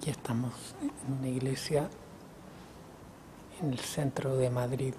Aquí estamos en una iglesia en el centro de Madrid.